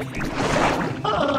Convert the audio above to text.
Oh!